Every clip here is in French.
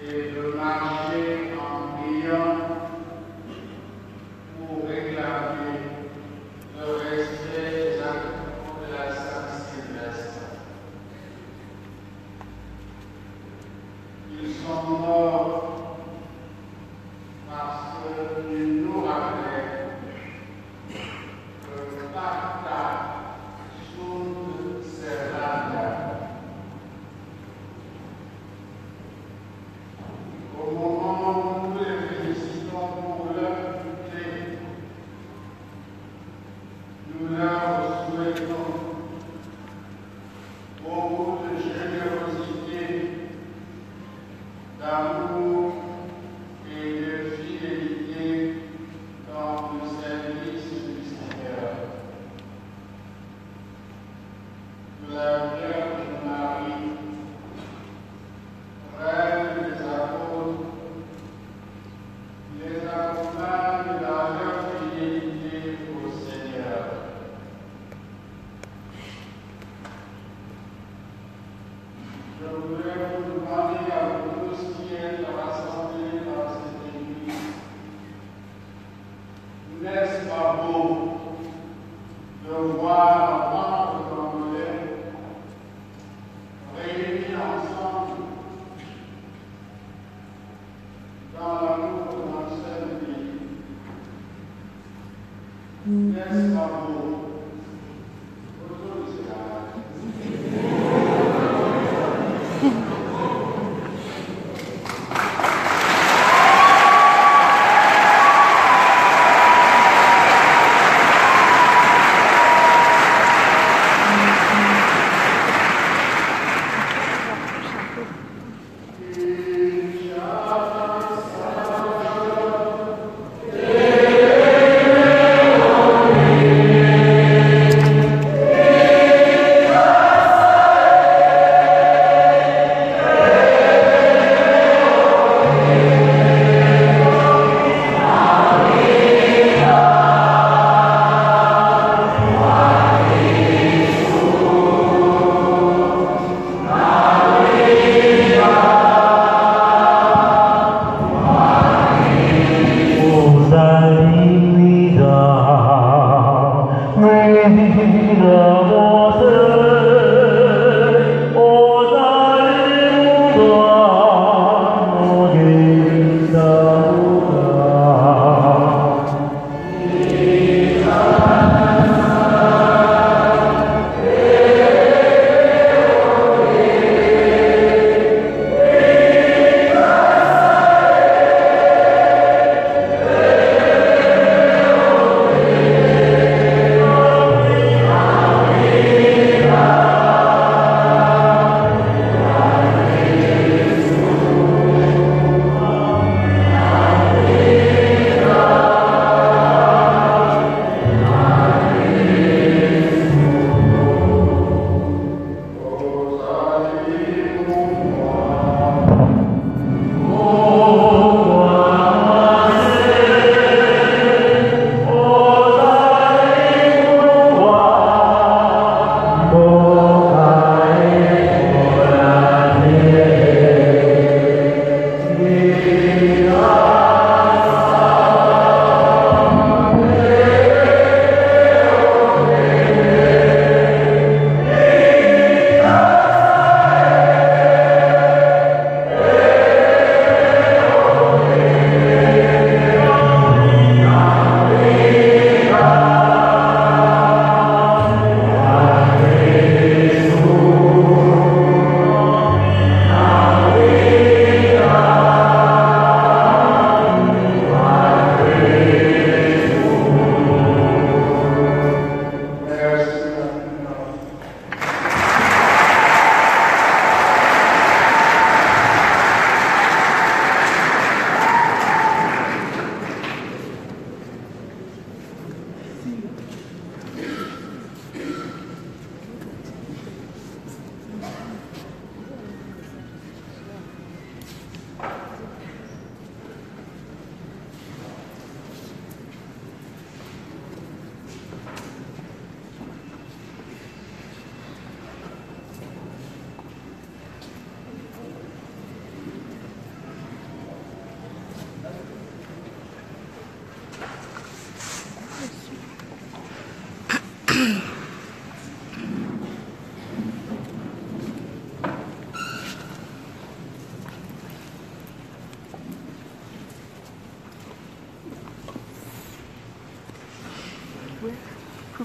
et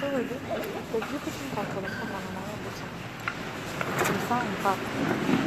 Sorry, da gibt es einen Park, aber ich kann mal nochmal. Zum Fahren, Park.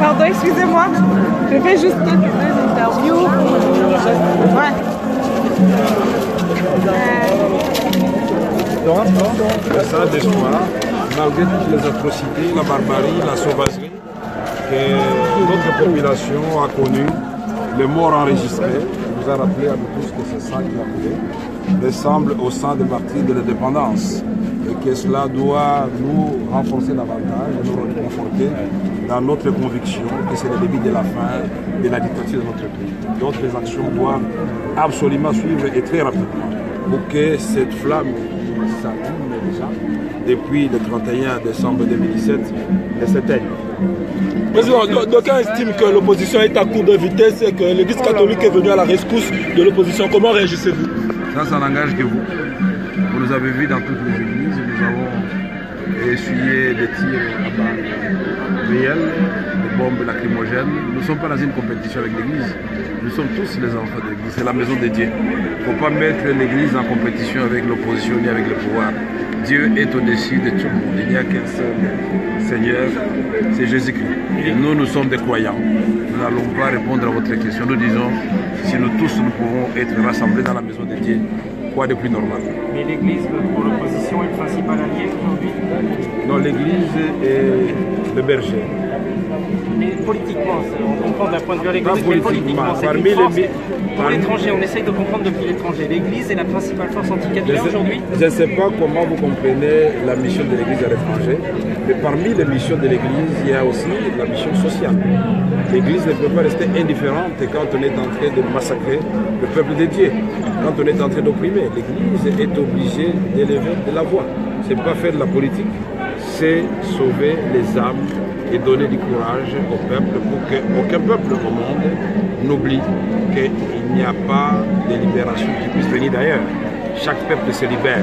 Pardon excusez-moi. Je fais juste quelques interviews. Ouais. Euh, message d'espoir, malgré toutes les atrocités, la barbarie, la sauvagerie que notre population a connu, les morts enregistrés, il nous a rappelé à nous tous que c'est ça qui a coulé, ressemble au sang des martyrs de l'indépendance et que cela doit nous renforcer davantage et nous conforter dans notre conviction que c'est le début de la fin de la dictature de notre pays. Les actions doivent absolument suivre et très rapidement pour que cette flamme qui s'allume déjà depuis le 31 décembre 2017 ne s'éteigne. Président, d'aucuns estiment que l'opposition est à court de vitesse et que l'Église catholique est venue à la rescousse de l'opposition. Comment réagissez-vous? Ça, ça n'engage que vous. Vous nous avez vus dans toutes les églises, nous avons essuyé des tirs à balles réels, des bombes lacrymogènes. Nous ne sommes pas dans une compétition avec l'Église. Nous sommes tous les enfants de l'Église. C'est la maison de Dieu. Il ne faut pas mettre l'Église en compétition avec l'opposition ni avec le pouvoir. Dieu est au-dessus de tout le monde. Il n'y a qu'un seul Seigneur, c'est Jésus-Christ. Nous, nous sommes des croyants. Nous n'allons pas répondre à votre question. Nous disons, si nous tous nous pouvons être rassemblés dans la maison de Dieu, quoi de plus normal Mais l'Église, pour l'opposition, est le principal allié aujourd'hui Non, l'Église est le berger. Mais politiquement, on comprend d'un point de vue économique, mais politiquement. c'est une force. Pour l'étranger, on essaye de comprendre depuis l'étranger. L'Église est la principale force ne aujourd'hui je ne sais pas comment vous comprenez la mission de l'Église à l'étranger, mais parmi les missions de l'Église, il y a aussi la mission sociale. L'Église ne peut pas rester indifférente quand on est en train de massacrer le peuple de Dieu, quand on est en train d'opprimer. L'Église est obligée d'élever de la voix. Ce n'est pas faire de la politique, c'est sauver les âmes et donner du courage au peuple pour qu'aucun peuple au monde n'oublie qu'il n'y a pas de libération qui puisse venir d'ailleurs. Chaque peuple se libère.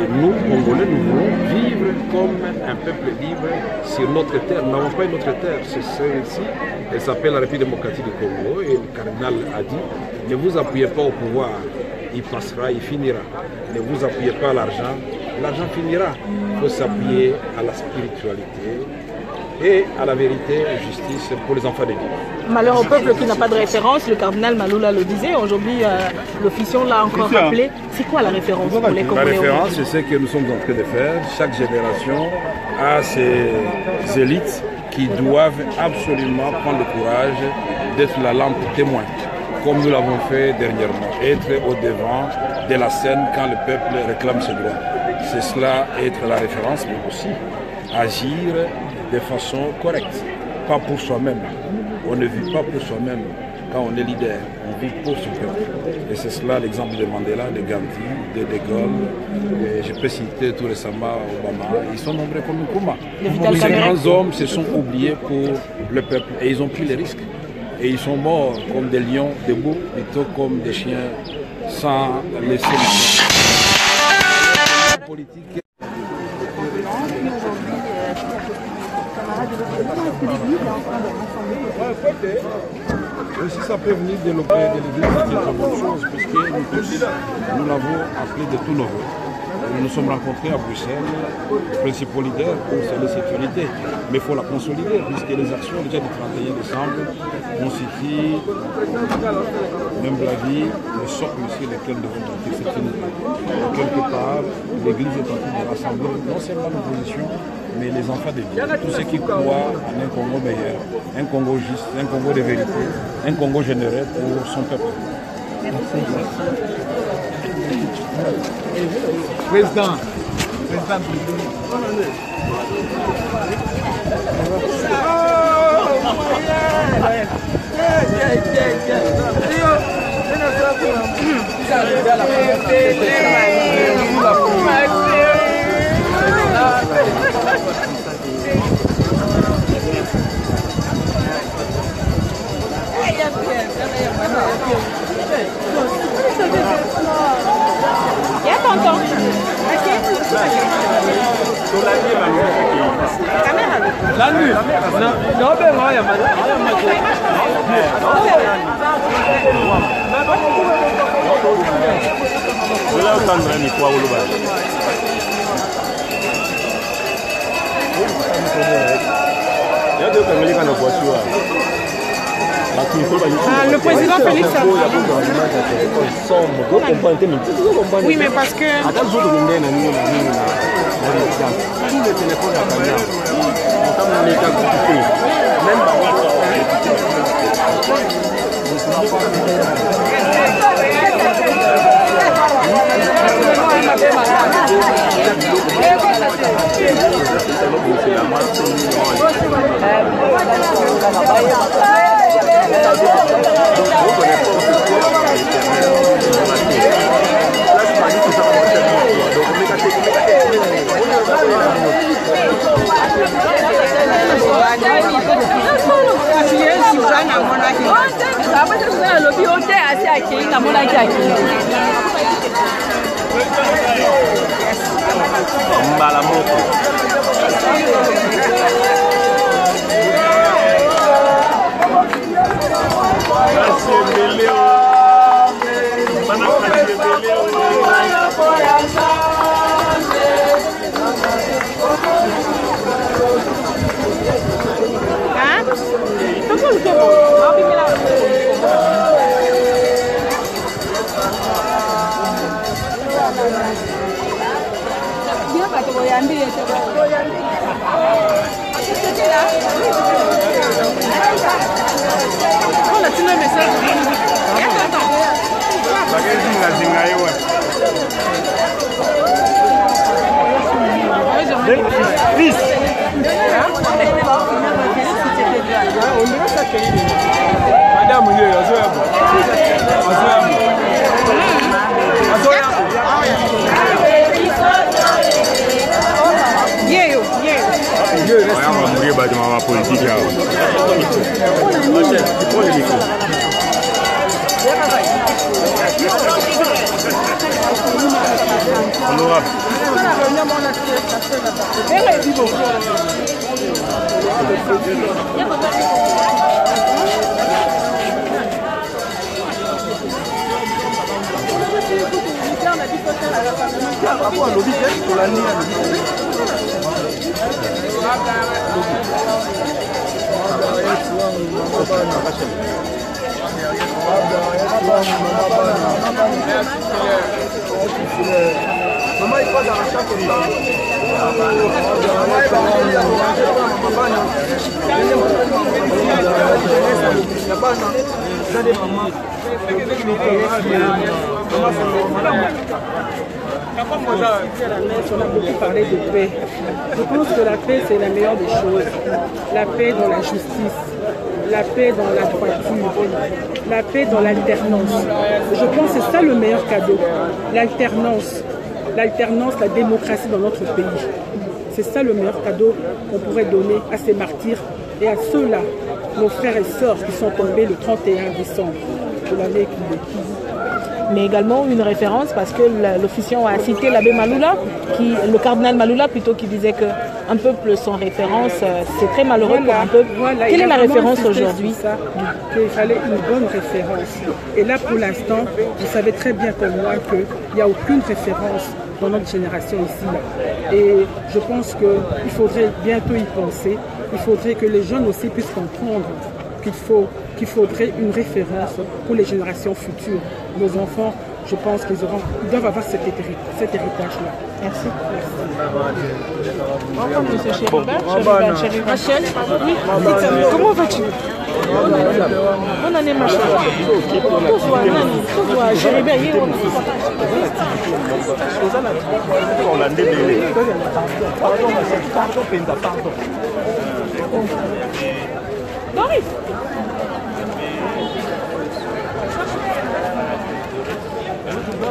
Et nous, Congolais, nous voulons vivre comme un peuple libre sur notre terre. Nous n'avons pas une autre terre, c'est celle-ci. Elle s'appelle la République démocratique du Congo. Et le cardinal a dit, ne vous appuyez pas au pouvoir, il passera, il finira. Ne vous appuyez pas à l'argent, l'argent finira. Il faut s'appuyer à la spiritualité et à la vérité et justice pour les enfants de Dieu. Malheur au peuple qui n'a pas de référence, le cardinal Maloula le disait, aujourd'hui euh, l'officion l'a encore rappelé. C'est quoi la référence pour les La référence, c'est ce que nous sommes en train de faire. Chaque génération a ses élites qui doivent absolument prendre le courage d'être la lampe témoin, comme nous l'avons fait dernièrement, être au devant de la scène quand le peuple réclame ses droits. C'est cela être la référence, mais aussi agir de façon correcte, pas pour soi-même. On ne vit pas pour soi-même quand on est leader, on vit pour son peuple. Et c'est cela l'exemple de Mandela, de Gandhi, de De Gaulle, et je peux citer tout récemment Obama, ils sont nombreux comme Nkrumah. Ces grands hommes se sont oubliés pour le peuple et ils ont pris les risques. Et ils sont morts comme des lions debout, plutôt comme des chiens sans laisser le politique. Et si ça peut venir de l'église, c'est une bonne chose, puisque nous tous, nous l'avons appelé de tous nos voeux. Nous nous sommes rencontrés à Bruxelles, les principaux leaders pour la sécurité. Mais il faut la consolider, puisque les actions déjà du 31 décembre constituent, même la vie, le socle sur lequel nous devons bâtir cette unité. Quelque part, l'Église est en train de rassembler non seulement l'opposition, mais les enfants de Dieu, tous ceux qui croient en un Congo meilleur, un Congo juste, un Congo de vérité, un Congo généreux pour son peuple. Président, président Yeah, tonton. lani nobe ngayama wela utandra mikwa kuluba yadokangelikana kwasiwa Ah, le président Félix Oui, mais parce que. Gracias. bino bato boyambire bakezingazinga ye wa Fils. Madame, il est à Zoyab. À Zoyab. oyanga bato ma bapolitike awa alobi te tolandi alobi te mama epasaka chaque temps mabana ya bana eza de mama on a beaucoup parlé de paix. Je pense que la paix, c'est la meilleure des choses. La paix dans la justice, la paix dans la droiture, la paix dans l'alternance. Je pense que c'est ça le meilleur cadeau. L'alternance, l'alternance, la démocratie dans notre pays. C'est ça le meilleur cadeau qu'on pourrait donner à ces martyrs et à ceux-là, nos frères et sœurs qui sont tombés le 31 décembre de l'année écoulée. Mais également une référence parce que l'officiant a cité l'abbé Maloula, qui, le cardinal Maloula plutôt, qui disait qu'un peuple sans référence, euh, c'est très malheureux pour un peuple. Voilà, Quelle il est la référence aujourd'hui Qu'il fallait une bonne référence. Et là, pour l'instant, vous savez très bien comme moi qu'il n'y a aucune référence dans notre génération ici. Et je pense qu'il faudrait bientôt y penser. Il faudrait que les jeunes aussi puissent comprendre qu'il faut qu'il faudrait une référence pour les générations futures. Nos enfants, je pense qu'ils auront, ils doivent avoir cet, héri- cet héritage-là. Merci. Bonjour, monsieur Chérubin. Chérubin, Chérubin. Rachel, oui. Dites, comment vas-tu? Bonne année, ma chérie. Toi, nani Toi, Chérubin, yé, on Doris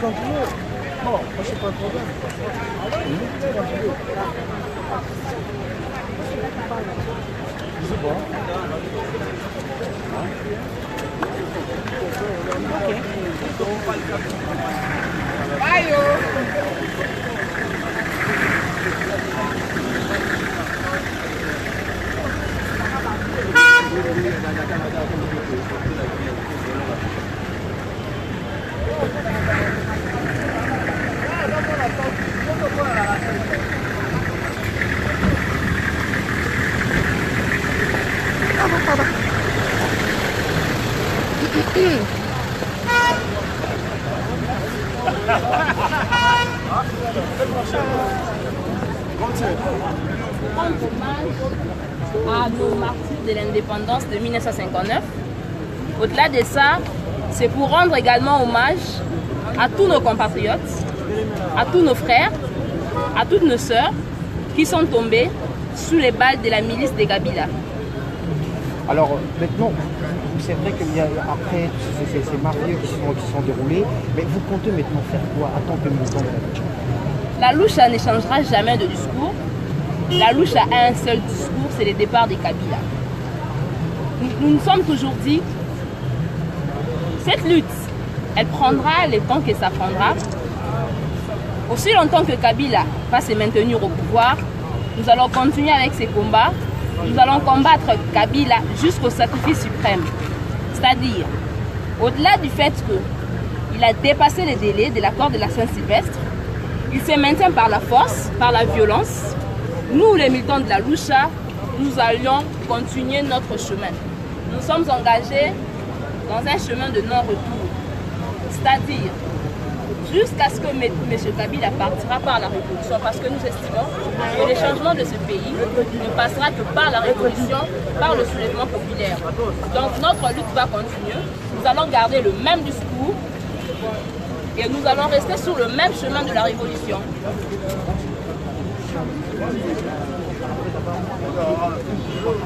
C'est continué. Bon, moi, c'est pas un problème. C'est continué. C'est bon. Aïe oh à nos martyrs de l'indépendance de 1959. Au-delà de ça, c'est pour rendre également hommage à tous nos compatriotes, à tous nos frères, à toutes nos sœurs qui sont tombés sous les balles de la milice de Kabila. Alors maintenant, c'est vrai qu'il y a après ces, ces, mariés qui sont, qui sont déroulés, mais vous comptez maintenant faire quoi en tant que de la lutte La Loucha ne changera jamais de discours. La Loucha a un seul discours, c'est le départ des Kabila. Nous, nous sommes toujours dit, cette lutte, elle prendra le temps que ça prendra. Aussi longtemps que Kabila va se maintenir au pouvoir, nous allons continuer avec ces combats. Nous allons combattre Kabila jusqu'au sacrifice suprême. C'est-à-dire, au-delà du fait qu'il a dépassé les délais de l'accord de la Saint-Sylvestre, il se maintient par la force, par la violence. Nous, les militants de la Loucha, nous allions continuer notre chemin. Nous sommes engagés dans un chemin de non-retour. C'est-à-dire, jusqu'à ce que M. Kabila partira par la révolution, parce que nous estimons que le changement de ce pays ne passera que par la révolution, par le soulèvement populaire. Donc notre lutte va continuer. Nous allons garder le même discours et nous allons rester sur le même chemin de la révolution. よかった。